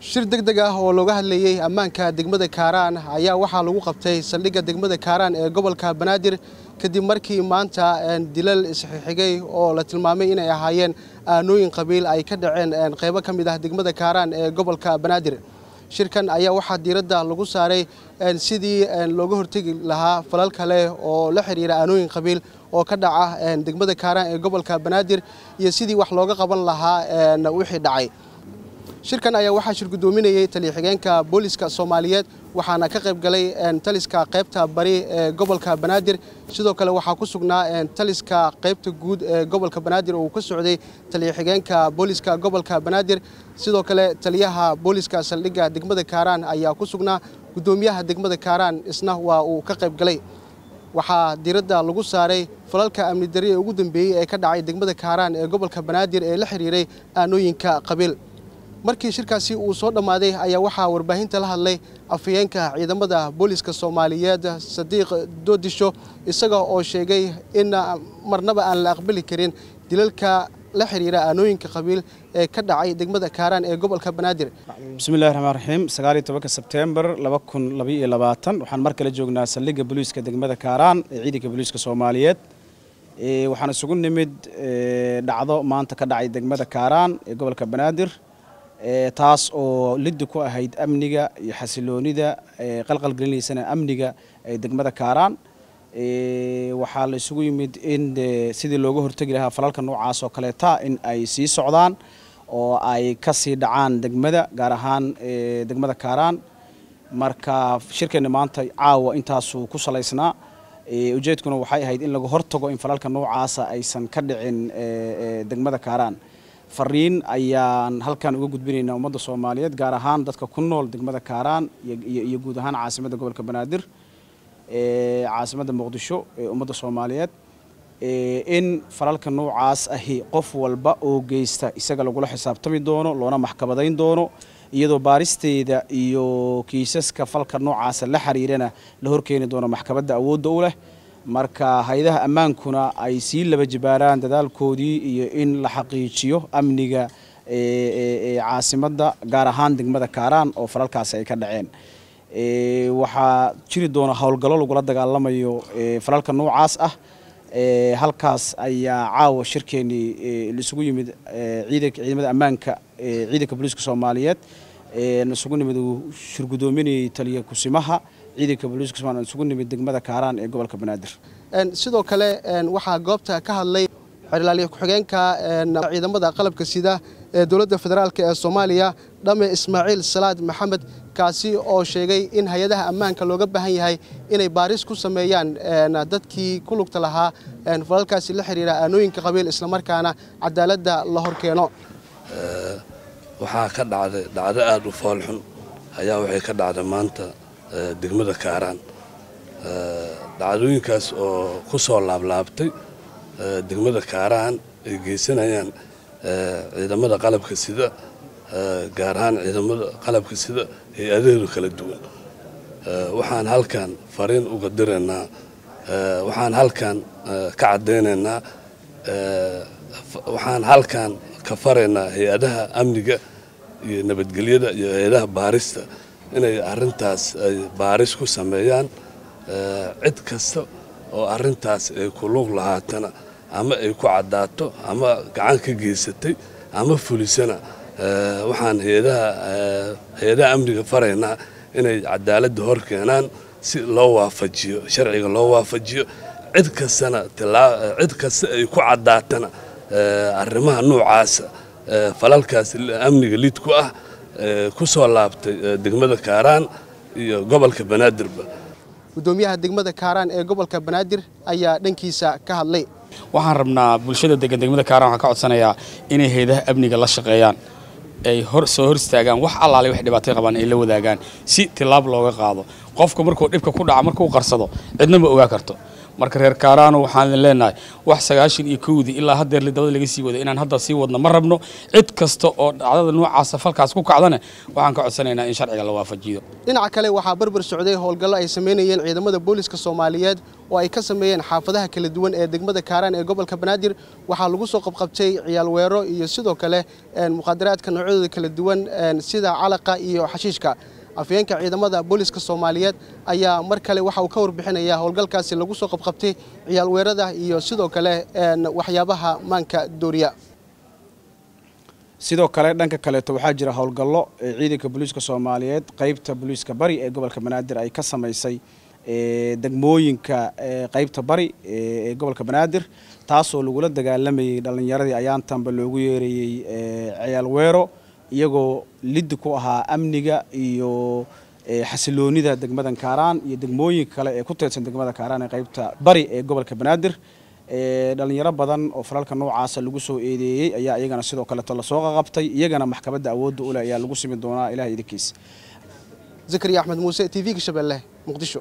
shir deg deg ah oo looga hadlayey ammaanka degmada kaaraan ayaa waxaa lagu qabtay saldhigga degmada kaaraan ee gobolka banaadir kadib markii maanta dilal isxixigay oo la tilmaamay inay ahaayeen aanooyin qabiil ay ka dhaceen qaybo ka mid ah degmada kaaraan ee gobolka banaadir shirkan ayaa waxaa diiradda lagu saaray sidii looga hortegi lahaa falal kale oo la xiriira aanooyin qabiil oo ka dhaca degmada kaaraan ee gobolka banaadir iyo sidii wax looga qaban lahaa wixii dhacay shirkan ayaa waxaa shir guddoominayey taliya-xigeenka booliska soomaaliyeed waxaana ka qayb galay taliska qaybta bari ee gobolka banaadir. Sidoo kale waxaa ku sugnaa taliska qaybta guud ee gobolka banaadir oo uu ka socday taliya-xigeenka booliska gobolka banaadir. Sidoo kale taliyaha booliska saldhigga degmada kaaraan ayaa ku sugnaa guddoomiyaha degmada kaaraan isna waa uu ka qayb galay. Waxaa diiradda lagu saaray falalka amni darri ee ugu dambeeyey ee ka dhacay degmada kaaraan ee gobolka banaadir ee la xiriiray aanooyinka qabiil markii shirkaasi uu soo dhammaaday ayaa waxaa warbaahinta la hadlay afhayeenka ciidamada booliska soomaaliyeed sadiiq doodisho isaga oo sheegay in marnaba aan la aqbali karin dilalka la xiriira aanooyinka qabiil ee ka dhacay degmada kaaraan ee gobolka banaadir. Bismillahi raxmaan raxiim sagaaliyo tobanka sebtembar laba kun labaiyo labaatan waxaan mar kale joognaa saldhigga booliiska degmada kaaraan ee ciidanka booliiska soomaaliyeed. Waxaan isugu nimid dhacdo maanta ka dhacay degmada kaaraan ee gobolka banaadir taas oo liddi ku ahayd amniga iyo xasiloonida qalqalgelinaysana amniga ee degmada kaaraan. Waxaa la isugu yimid in sidii looga hortegi lahaa falalka noocaas oo kaleeta in ay sii socdaan oo ay ka sii dhacaan degmada gaar ahaan degmada kaaraan. Marka shirkeenna maanta caawa intaasuu ku salaysnaa. Ujeedkuna waxay ahayd in laga hortago in falalka noocaasa aysan ka dhicin degmada kaaraan fariin ayaan halkan uga gudbinaynaa ummadda soomaaliyeed gaar ahaan dadka ku nool degmada kaaraan iyo guud ahaan caasimadda gobolka banaadir caasimadda muqdisho ee ummadda soomaaliyeed in falalka noocaas ahi qof walba oo geysta isaga lagula xisaabtami doono loona maxkamadayn doono iyadoo baaristeeda iyo kiisaska falka noocaasa la xiriirana la horkeeni doono maxkamadda awoodda u leh marka hay'adaha ammaankuna ay sii laba jibaaraan dadaalkoodii iyo in la xaqiijiyo amniga caasimadda gaar ahaan degmada kaaraan oo falalkaasi ay ka dhaceen. Waxaa jiri doona howlgallo lagula dagaalamayo falalka noocaas ah halkaas ayaa caawa shirkeenii isugu yimid ciidamada ammaanka ciidanka booliiska soomaaliyeed isugu nimid uu shirgudoominayay taliya kusimaha ciidanka booliiska somaaliya isugu nimid degmada kaaraan ee gobolka banaadir. Sidoo kale waxaa goobta ka hadlay xerlaaliya ku-xigeenka ciidamada qalabka sida ee dowladda federaalk ee soomaaliya dhame ismaaciil salaad maxamed kaasi oo sheegay in hay'adaha ammaanka looga baahan yahay inay baaris ku sameeyaan dadkii ku lugta lahaa falalkaasi la xiriira aanooyinka qabiil islamarkaana cadaaladda la horkeeno. Waxaa ka dhacday dhacdo aada u foolxun. Ayaa waxay ka dhacday maanta degmada kaaraan. Dhacdooyinkaas oo ku soo laablaabtay degmada kaaraan ay geysanayaan ciidamada qalabka sida gaar ahaan ciidamada qalabka sida hay'adaheedu kala duwan. Waxaan halkan fariin uga diraynaa waxaan halkan ka caddaynaynaa waxaan halkan ka faraynaa hay'adaha amniga iyo nabadgelyada iyo hay'adaha baarista inay arrintaas ay baaris ku sameeyaan cid kasta oo arrintaas ay ku lug lahaatana ama ay ku caddaato ama gacan ka geysatay ama fulisana waxaan hay'adaha amniga faraynaa inay cadaaladda hor keenaan si loo waafajiyo sharciga loo waafajiyo. Cid kastana cid kasta ay ku caddaatana arrimaha noocaasa falalkaas amniga lid ku ah ku soo laabtay degmada kaaraan iyo gobolka banaadirba. Gudoomiyaha degmada kaaraan ee gobolka banaadir ayaa dhankiisa ka hadlay. Waxaan rabnaa bulshada degan degmada kaaraan waxaan ka codsanayaa inay hayadaha amniga la shaqeeyaan ay hor soo hor istaagaan wax allaale wax dhibaatay qabaan ay la wadaagaan si tilaab looga qaado. Qofka markuu dhibka ku dhaca markuu qarsado cidna ma ogaa karto marka reer kaaraano waxaan idin leenahay wax sagaashan iyo kowdii ilaa haddeer dabada laga sii waday inaan hadda sii wadno. Ma rabno cid kasta oo dhacdada noocaasa falkaas ku kacdana waxaan ka codsanaynaa in sharciga la waafajiyo. Dhinaca kale waxaa barbar socday howlgallo ay samaynayeen ciidamada booliska soomaaliyeed oo ay ka sameeyeen xaafadaha kala duwan ee degmada kaaraan ee gobolka banaadir. Waxaa lagu soo qabqabtay ciyaal weero iyo sidoo kale muqaadaraadka noocyadooda kala duwan sida calaqa iyo xashiishka afyeenka ciidamada booliska soomaaliyeed ayaa mar kale waxa uu ka warbixinayaa howlgalkaasi lagu soo qabqabtay ciyaal weerada iyo sidoo kale waxyaabaha maanka dooriya. Sidoo kale dhanka kaleeto waxaa jira howlgallo ee ciidanka booliiska soomaaliyeed qaybta booliiska bari ee gobolka banaadir ay ka samaysay degmooyinka qaybta bari ee gobolka banaadir taasoo lagula dagaalamayay dhallinyaradii ayaantanba loogu yeerayey ciyaal weero iyagoo liddi ku ahaa amniga iyo xasiloonida degmadan kaaraan iyo degmooyinka kale ee ku teedsan degmada kaaraan ee qaybta bari ee gobolka banaadir. Dhalinyaro badan oo falalka noocaasa lagu soo eedeeyey ayaa iyagana sidoo kaleeto la soo qaqabtay iyagana maxkamadda awoodda uleh ayaa lagu simi doonaa ilaah idinkiisa zakariya axmed muuse t v-ga shabeelle muqdisho